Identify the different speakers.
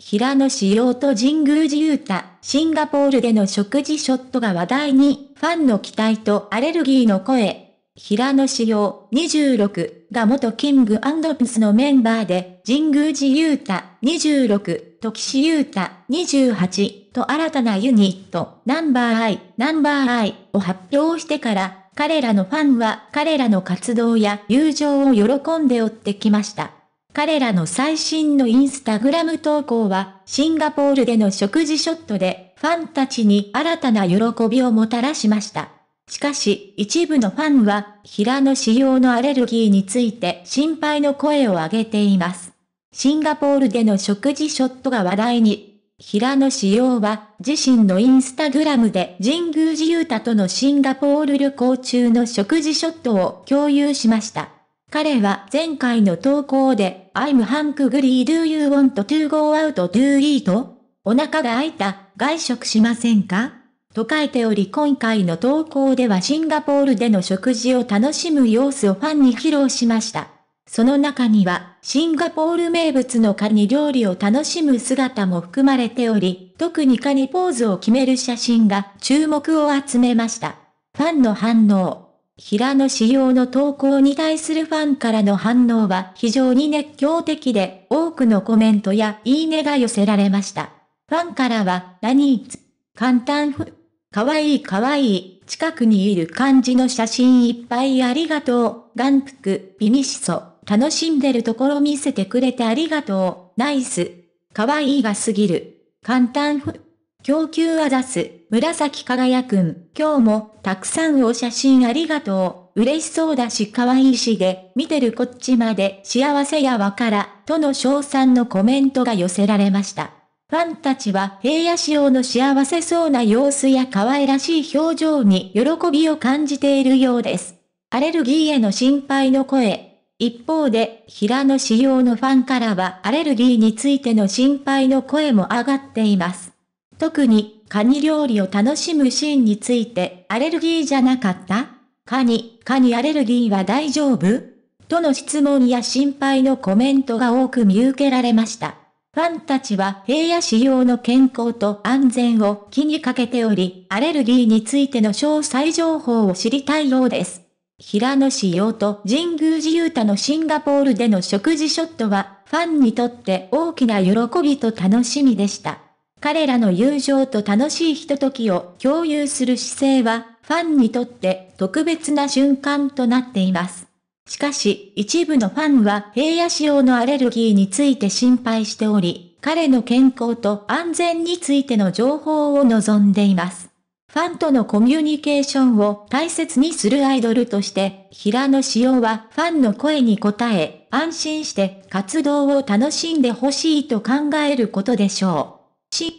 Speaker 1: 平野紫耀と神宮寺勇太、シンガポールでの食事ショットが話題に、ファンの期待とアレルギーの声。平野紫耀26が元キングピスのメンバーで、神宮寺勇太26と岸優太28と新たなユニット Number i Number i を発表してから彼らのファンは彼らの活動や友情を喜んで追ってきました。彼らの最新のインスタグラム投稿は、シンガポールでの食事ショットで、ファンたちに新たな喜びをもたらしました。しかし、一部のファンは、平野仕様のアレルギーについて心配の声を上げています。シンガポールでの食事ショットが話題に、平野志陽は自身のインスタグラムで神宮寺勇太とのシンガポール旅行中の食事ショットを共有しました。彼は前回の投稿で I'm hungry do you want to go out to eat? お腹が空いた外食しませんか？と書いており今回の投稿ではシンガポールでの食事を楽しむ様子をファンに披露しました。その中には、シンガポール名物のカニ料理を楽しむ姿も含まれており、特にカニポーズを決める写真が注目を集めました。ファンの反応。平野仕様の投稿に対するファンからの反応は非常に熱狂的で、多くのコメントやいいねが寄せられました。ファンからは、何簡単ふ、かわいいかわいい、近くにいる感じの写真いっぱいありがとう、眼福、美味しそ。楽しんでるところ見せてくれてありがとう。ナイス。かわいいがすぎる。簡単ふ。供給あざす。紫輝くん。今日もたくさんお写真ありがとう。嬉しそうだし可愛いしで、見てるこっちまで幸せやわから、との賞賛のコメントが寄せられました。ファンたちは平野仕様の幸せそうな様子や可愛らしい表情に喜びを感じているようです。アレルギーへの心配の声、一方で、平野仕様のファンからはアレルギーについての心配の声も上がっています。特に、カニ料理を楽しむシーンについて、アレルギーじゃなかった？カニ、カニアレルギーは大丈夫？との質問や心配のコメントが多く見受けられました。ファンたちは平野仕様の健康と安全を気にかけており、アレルギーについての詳細情報を知りたいようです。平野志陽と神宮寺勇太のシンガポールでの食事ショットは、ファンにとって大きな喜びと楽しみでした。彼らの友情と楽しいひとときを共有する姿勢は、ファンにとって特別な瞬間となっています。しかし、一部のファンは平野仕様のアレルギーについて心配しており、彼の健康と安全についての情報を望んでいます。ファンとのコミュニケーションを大切にするアイドルとして、平野紫耀はファンの声に応え、安心して活動を楽しんでほしいと考えることでしょう。七